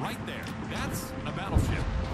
right there. That's a battleship.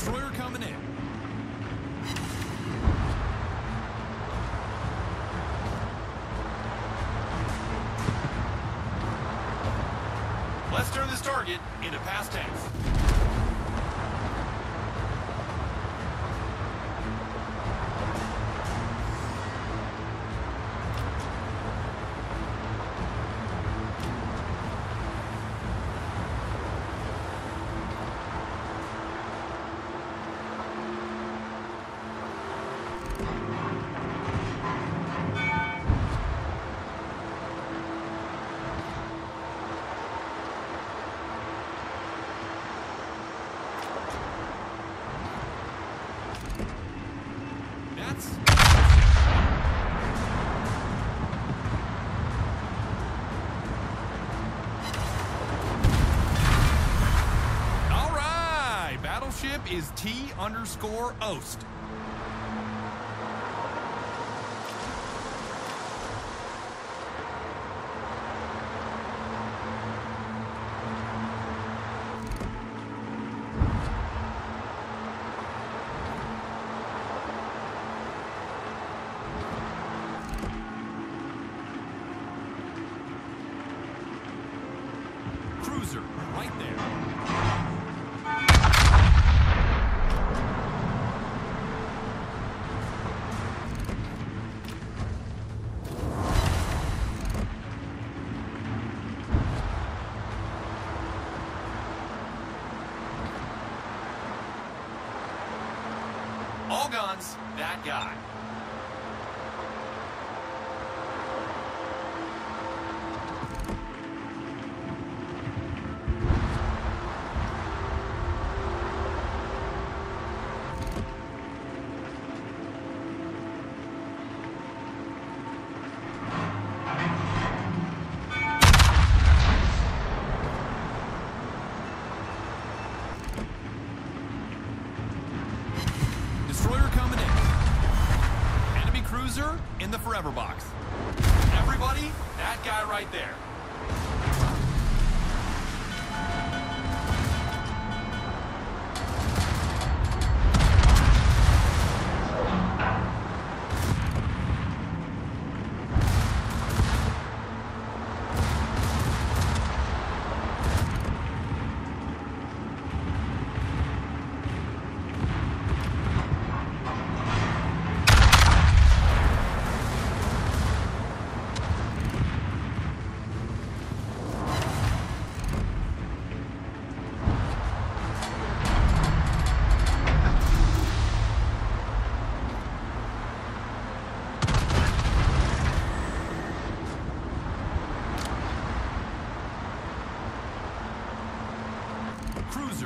Destroyer coming in. Let's turn this target into past tense. Is T underscore Ost. Guy.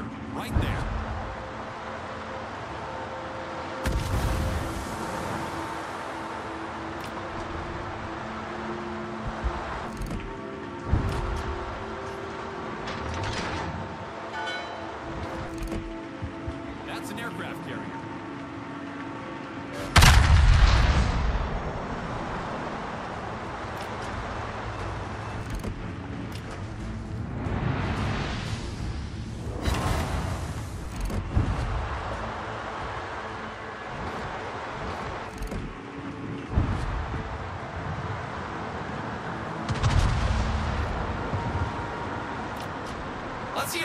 Right there.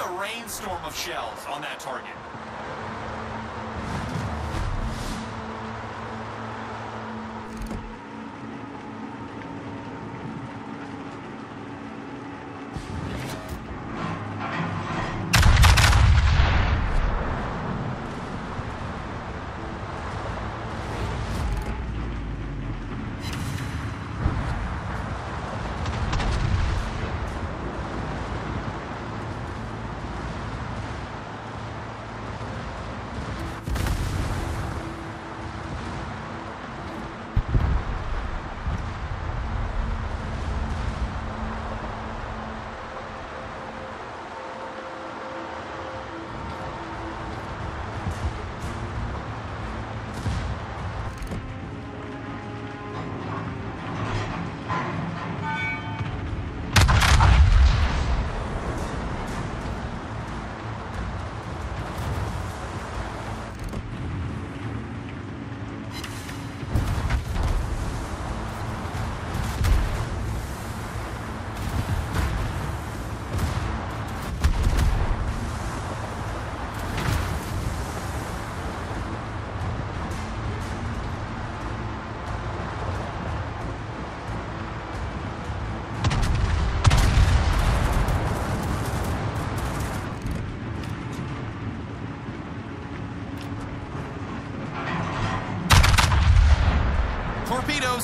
A rainstorm of shells on that target.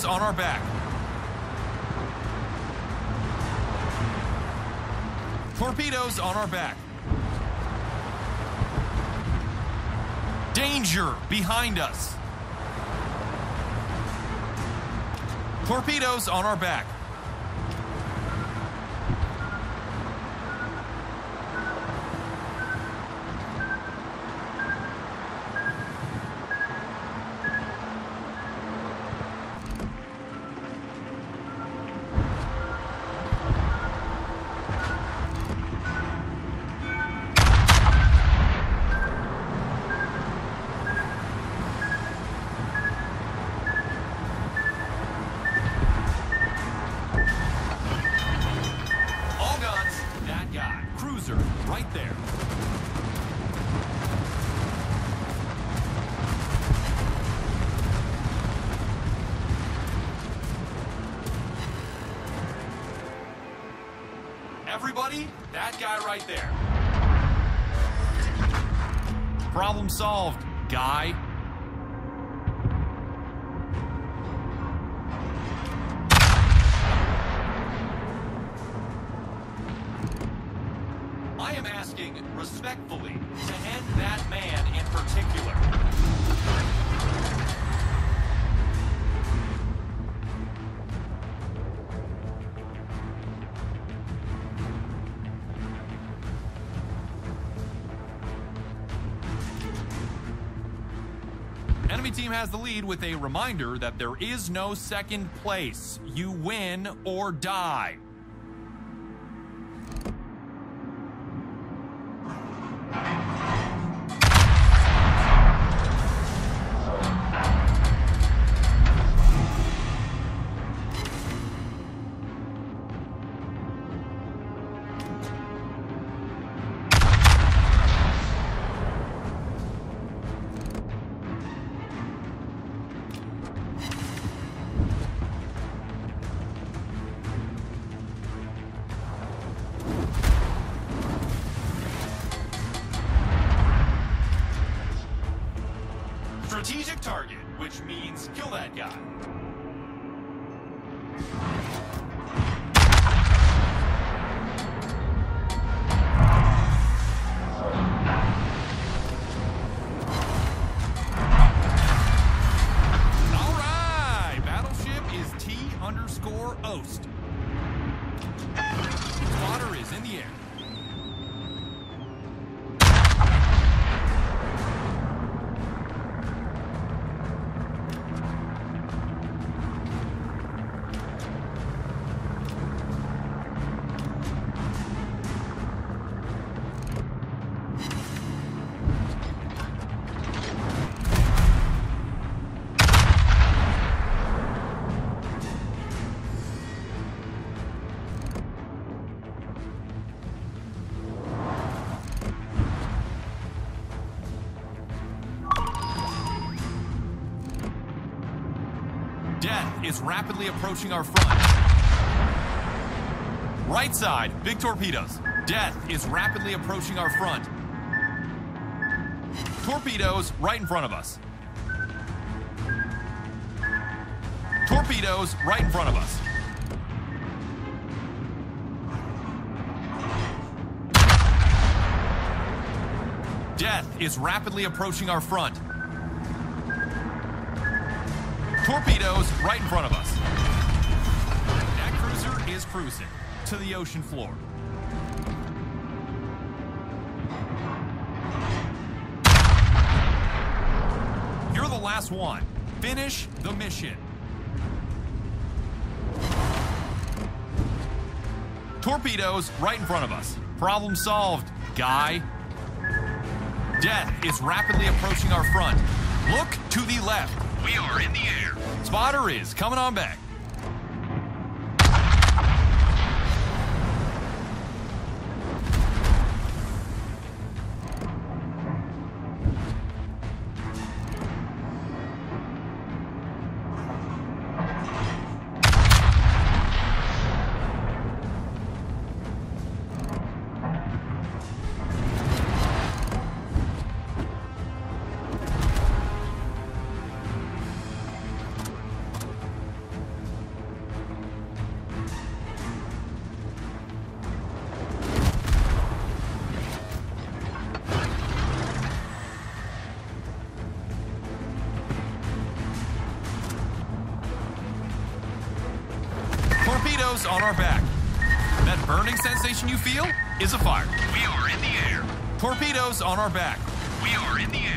On our back. Torpedoes on our back. Danger behind us. Torpedoes on our back. Everybody, that guy right there. Problem solved, guy. I am asking respectfully to end that man in particular. Team has the lead with a reminder that there is no second place. You win or die. Means kill that guy. All right, battleship is T underscore Ost. Spotter is in the air. Is rapidly approaching our front. Right side, big torpedoes. Death is rapidly approaching our front. Torpedoes right in front of us. Torpedoes right in front of us. Death is rapidly approaching our front. Torpedoes right in front of us. That cruiser is cruising to the ocean floor. You're the last one. Finish the mission. Torpedoes right in front of us. Problem solved, guy. Death is rapidly approaching our front. Look to the left. We are in the air. Spotter is coming on back. On our back. That burning sensation you feel is a fire. We are in the air. Torpedoes on our back. We are in the air.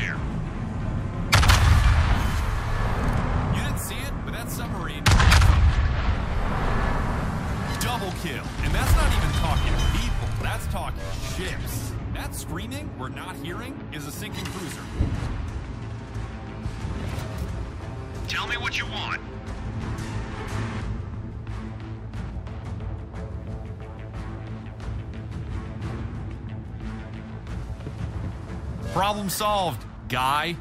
Problem solved, guy.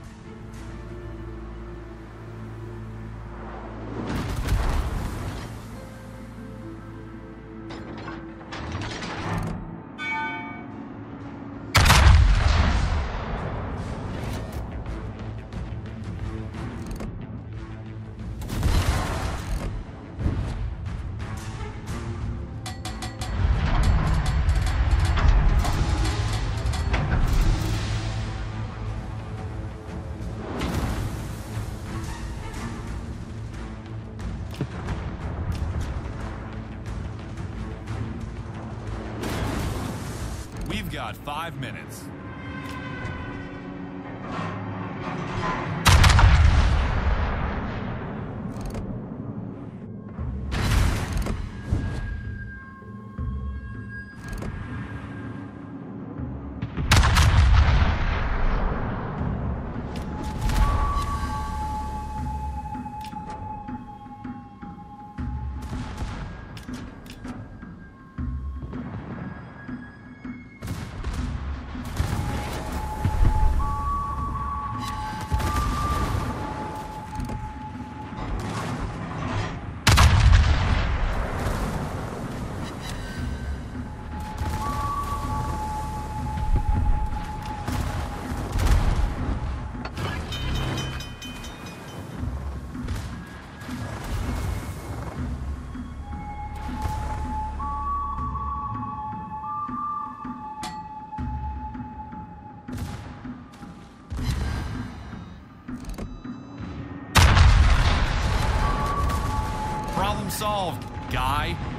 Got five minutes. Guy.